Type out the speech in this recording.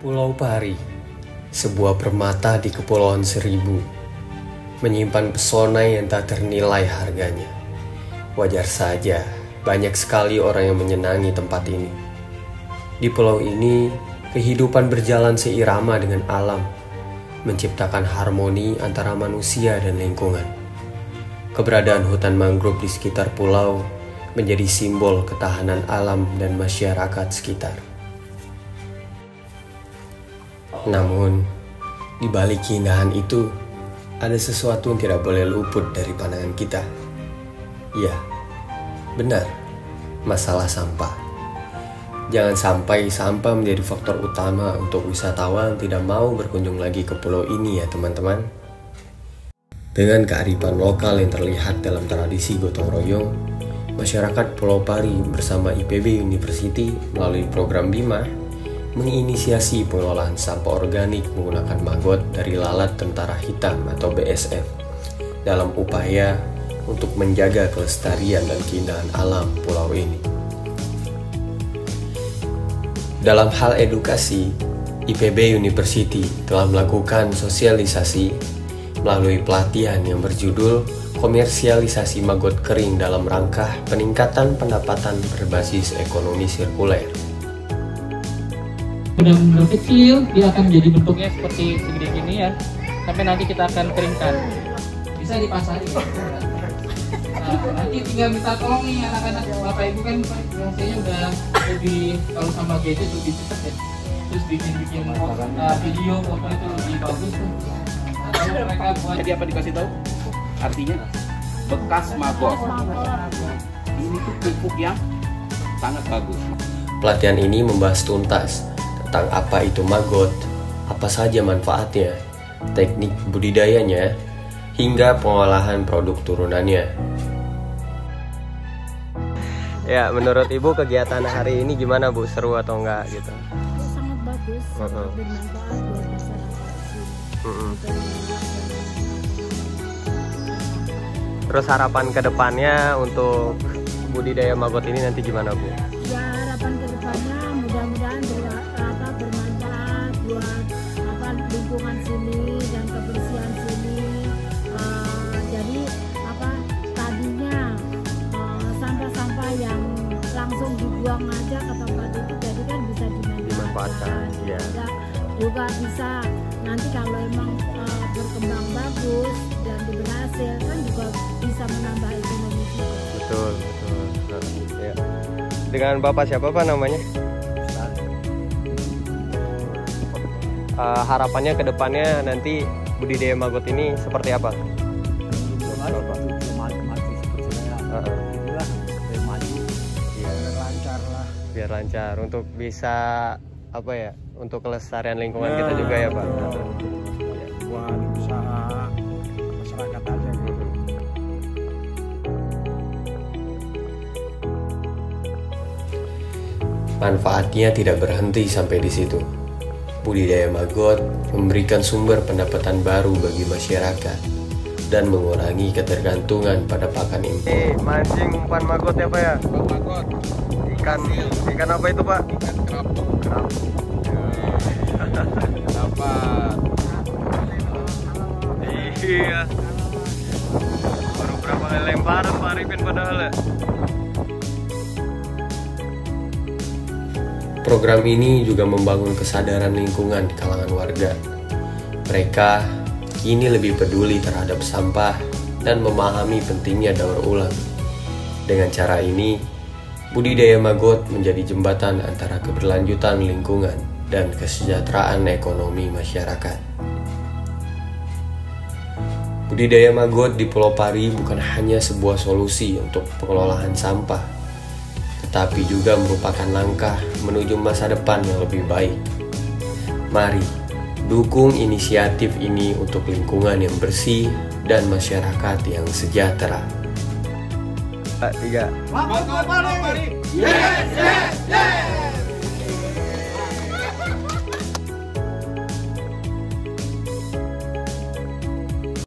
Pulau Pari, sebuah permata di Kepulauan Seribu, menyimpan pesona yang tak ternilai harganya. Wajar saja, banyak sekali orang yang menyenangi tempat ini. Di pulau ini, kehidupan berjalan seirama dengan alam, menciptakan harmoni antara manusia dan lingkungan. Keberadaan hutan mangrove di sekitar pulau menjadi simbol ketahanan alam dan masyarakat sekitar. Namun, di balik keindahan itu, ada sesuatu yang tidak boleh luput dari pandangan kita. Ya, benar, masalah sampah. Jangan sampai sampah menjadi faktor utama untuk wisatawan tidak mau berkunjung lagi ke pulau ini ya teman-teman. Dengan kearifan lokal yang terlihat dalam tradisi gotong royong, masyarakat Pulau Pari bersama IPB University melalui program BIMA menginisiasi pengolahan sampah organik menggunakan maggot dari lalat tentara hitam atau BSF dalam upaya untuk menjaga kelestarian dan keindahan alam pulau ini. Dalam hal edukasi, IPB University telah melakukan sosialisasi melalui pelatihan yang berjudul komersialisasi maggot kering dalam rangka peningkatan pendapatan berbasis ekonomi sirkuler benar-benar kecil dia akan menjadi bentuknya seperti segede gini ya. Sampai nanti kita akan keringkan. Bisa dipasari nah, nanti tinggal minta tolong nih anak-anak. Bapak ibu kan biasanya udah lebih kalau sama gadget lebih cepat ya. Terus bikin-bikin uh, video foto itu lebih bagus tuh. Nah, kalau mereka buat. Jadi apa dikasih tahu? Artinya bekas maggot. Ini tuh pupuk yang sangat bagus. Pelatihan ini membahas tuntas tentang apa itu maggot, apa saja manfaatnya, teknik budidayanya, hingga pengolahan produk turunannya. Ya, menurut Ibu kegiatan hari ini gimana Bu? Seru atau enggak gitu? sangat bagus, sangat bermanfaat buat masyarakat Terus harapan ke depannya untuk budidaya maggot ini nanti gimana Bu? Langsung dibuang aja ke tempat itu jadi kan bisa Dimanfaatkan, iya. juga, bisa nanti kalau emang eh, berkembang bagus dan berhasil kan juga bisa menambah ekonomi juga. Betul, betul. Nah, ya. Dengan Bapak siapa Pak namanya? Eh, harapannya ke depannya nanti budidaya maggot ini seperti apa? Bapak. Biar lancar untuk bisa apa ya? Untuk kelestarian lingkungan kita juga ya Pak. buat usaha masyarakat aja gitu Manfaatnya tidak berhenti sampai di situ. Budidaya maggot memberikan sumber pendapatan baru bagi masyarakat dan mengurangi ketergantungan pada pakan impor. Eh, mancing umpan maggot ya Pak ya? Maggot, Ikan ikan apa itu Pak? ikan kerapu, Kerap. dapat. Iya. Baru berapa kali lemparan Pak Arifin padahal ya? Program ini juga membangun kesadaran lingkungan di kalangan warga. Mereka kini lebih peduli terhadap sampah dan memahami pentingnya daur ulang. Dengan cara ini, budidaya maggot menjadi jembatan antara keberlanjutan lingkungan dan kesejahteraan ekonomi masyarakat. Budidaya maggot di Pulau Pari bukan hanya sebuah solusi untuk pengelolaan sampah, tetapi juga merupakan langkah menuju masa depan yang lebih baik. Mari dukung inisiatif ini untuk lingkungan yang bersih dan masyarakat yang sejahtera. Tiga.